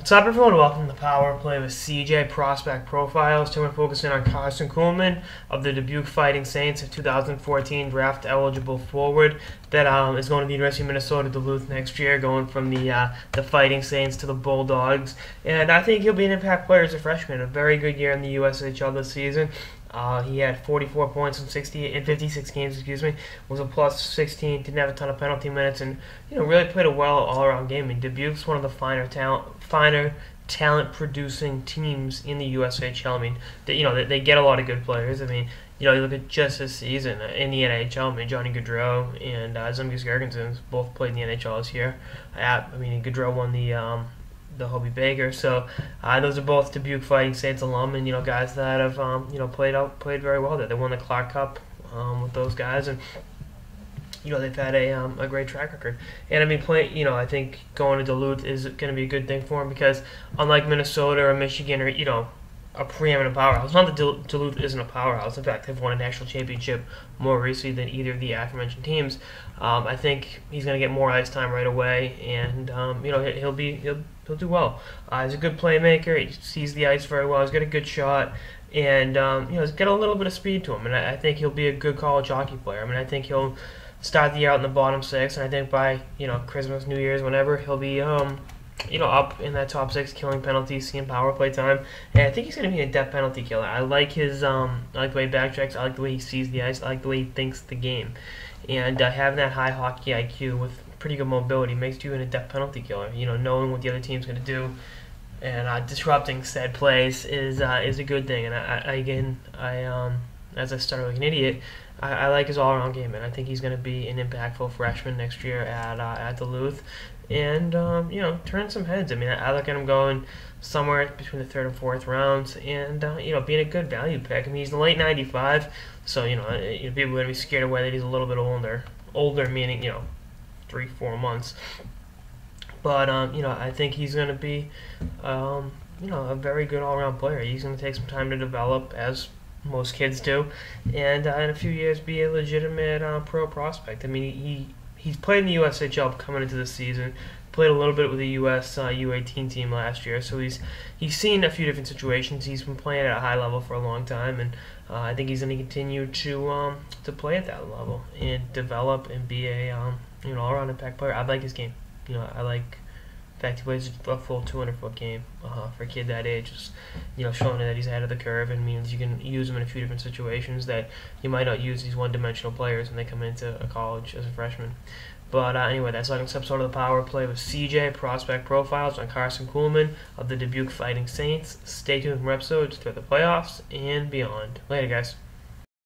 What's up, everyone? Welcome to Power Play with CJ Prospect Profiles. Today we're focusing on Karson Kuhlman of the Dubuque Fighting Saints, a 2014 draft eligible forward that um, is going to the University of Minnesota Duluth next year, going from the uh, the Fighting Saints to the Bulldogs. And I think he'll be an impact player as a freshman. A very good year in the USHL this season. Uh, he had 44 points in 60 in 56 games. Excuse me, was a plus 16. Didn't have a ton of penalty minutes, and you know really played a well all-around game. Mean, Dubuque's one of the finer talent, finer talent-producing teams in the USHL. I mean, they, you know they, they, get a lot of good players. I mean, you know you look at just this season uh, in the NHL. I mean, Johnny Gaudreau and uh, Zemgus Girgensons both played in the NHL this year. I mean, Gaudreau won the um, the Hobey Baker. So uh, those are both Dubuque Fighting Saints alum, and you know guys that have um, you know played out played very well there. They won the Clark Cup um, with those guys, and you know they've had a um, a great track record. And I mean, play you know I think going to Duluth is going to be a good thing for them because unlike Minnesota or Michigan or you know a preeminent powerhouse. Not that Duluth isn't a powerhouse. In fact, they've won a national championship more recently than either of the aforementioned teams. Um, I think he's going to get more ice time right away, and um, you know he'll be he'll he'll do well. Uh, he's a good playmaker. He sees the ice very well. He's got a good shot, and um, you know he's got a little bit of speed to him. And I, I think he'll be a good college hockey player. I mean, I think he'll start the year out in the bottom six, and I think by you know Christmas, New Year's, whenever he'll be um, you know, up in that top six, killing penalties, seeing power play time. And I think he's going to be a depth penalty killer. I like his, um, I like the way he backtracks. I like the way he sees the ice. I like the way he thinks the game. And uh, having that high hockey IQ with pretty good mobility makes you a depth penalty killer. You know, knowing what the other team's going to do and uh, disrupting said plays is uh, is a good thing. And I, I again, I um, as I started like an idiot, I, I like his all-around game, and I think he's going to be an impactful freshman next year at uh, at Duluth and um, you know turn some heads. I mean, I, look at him going somewhere between the third and fourth rounds, and uh, you know being a good value pick. I mean, he's late '95, so you know, uh, you know people are gonna be scared away that he's a little bit older. Older meaning you know three four months. But um, you know, I think he's gonna be um, you know a very good all-around player. He's gonna take some time to develop as most kids do, and uh, in a few years be a legitimate uh, pro prospect. I mean, he he's played in the USHL coming into the season. Played a little bit with the US uh, U18 team last year, so he's he's seen a few different situations. He's been playing at a high level for a long time, and uh, I think he's going to continue to um, to play at that level and develop and be a um, you know all around impact player. I like his game. You know, I like fact, he plays a full 200 foot game uh, for a kid that age. Just, you know, showing that he's ahead of the curve and means you can use him in a few different situations that you might not use these one dimensional players when they come into a college as a freshman. But uh, anyway, that's like an episode of the Power Play with CJ Prospect Profiles on Karson Kuhlman of the Dubuque Fighting Saints. Stay tuned for episodes through the playoffs and beyond. Later, guys.